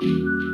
Música